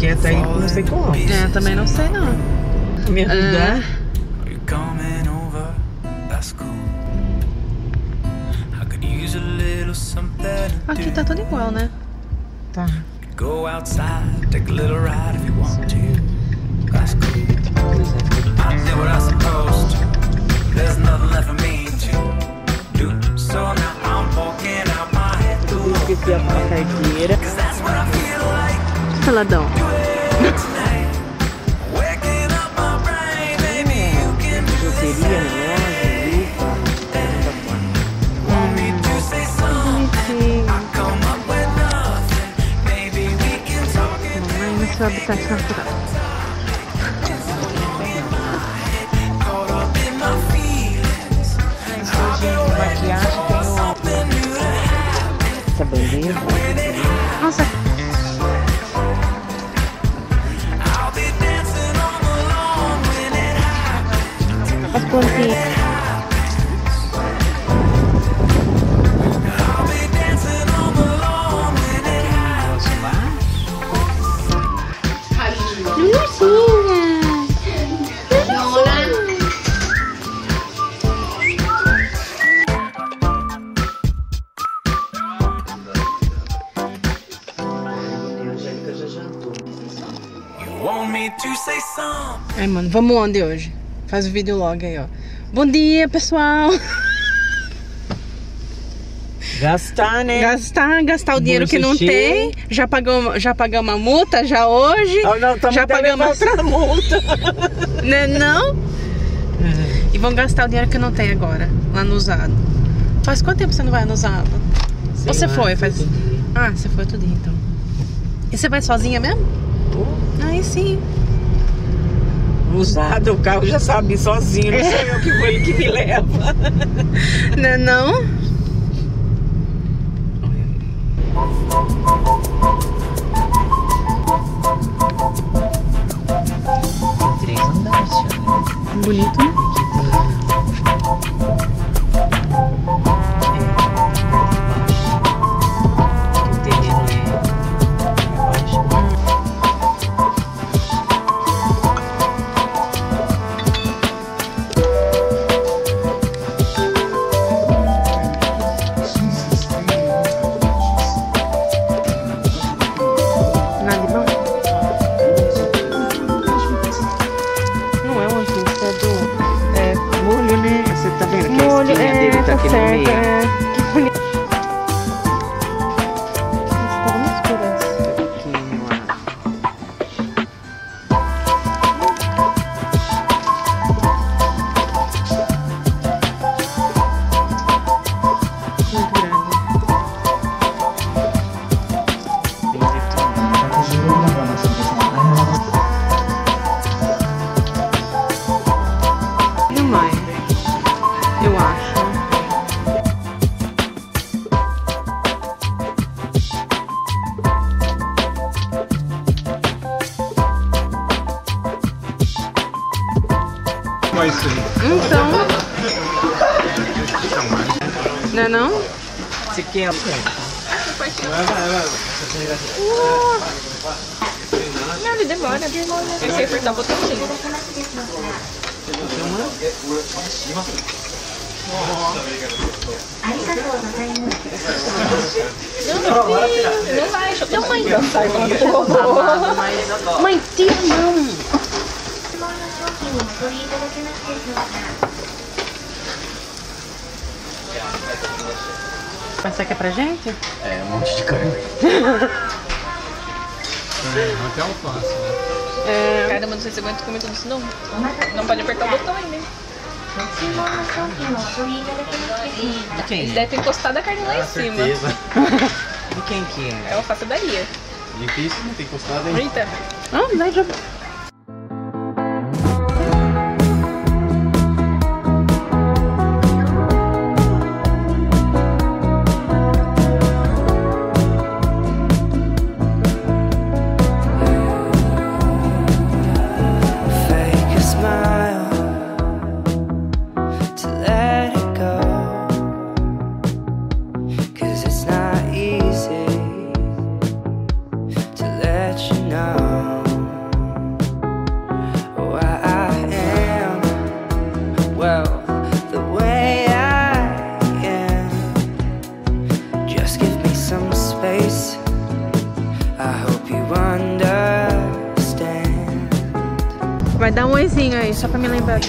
quieta aí, não sei como. É, também não sei não. Me ajudar. You're coming over, that's cool. I could use a little something to Aqui tá tudo igual, né? Tá. Go outside, take a little ride if you want to. That's cool. I did what I supposed to. There's nothing left for me to do. So now I'm walking out my head a. Cause that's what I feel no seu habitat natural. maquiagem tem essa bandeira. Nossa, something? Ai, mano, vamos onde hoje? Faz o vídeo logo aí, ó. Bom dia, pessoal. Gastar, né? Gastar, gastar o dinheiro que não tem. Já pagamos, já pagamos a multa, já hoje. Ah, não, estamos já pagamos outra multa. Né, não? E vão gastar o dinheiro que não tem agora, lá no usado. Faz quanto tempo você não vai no usado? Sei você lá, foi? Faz... Ah, você foi outro dia então. E você vai sozinha mesmo? Aí sim. Usado, o carro já sabe sozinho, não sou eu que vou, ele que me leva. Né não? Três andares, né? Bonito, né? Não é não? Você quer? Não, ele demora. Eu sei apertar o botãozinho. Não, não, não vai. Não, mãe. Mãe, tira a mão. Mas você quer pra gente? É, um monte de carne. Até alface, né? É. Caramba, não sei se aguento comer tudo isso não. Não pode apertar o botão ainda. De quem? Ele deve ter encostado a carne lá em cima. Certeza. De quem que é? É uma facadaria. Difícil, não tem encostado aí. Eita. Ah, não, já... Vai dar um oizinho aí, só pra me lembrar.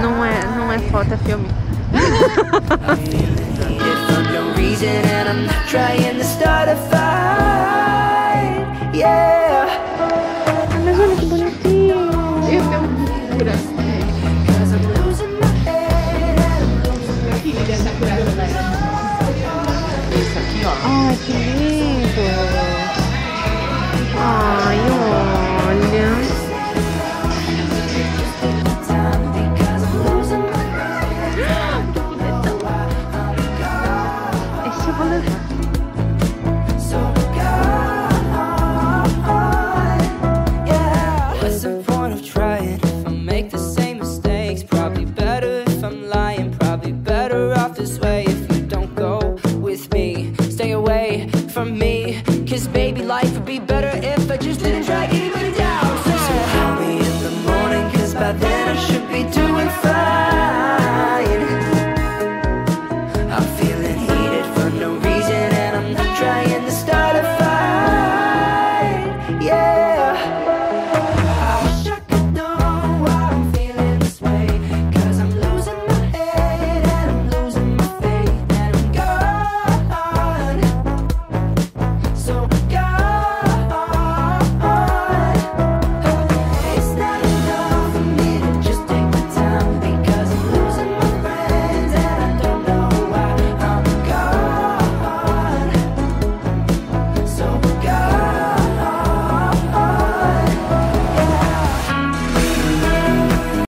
Não é, não é foto, é filme. Mas olha que bonitinho. My head. Ai, que lindo. Stay away from me. Cause baby, life would be better if I just didn't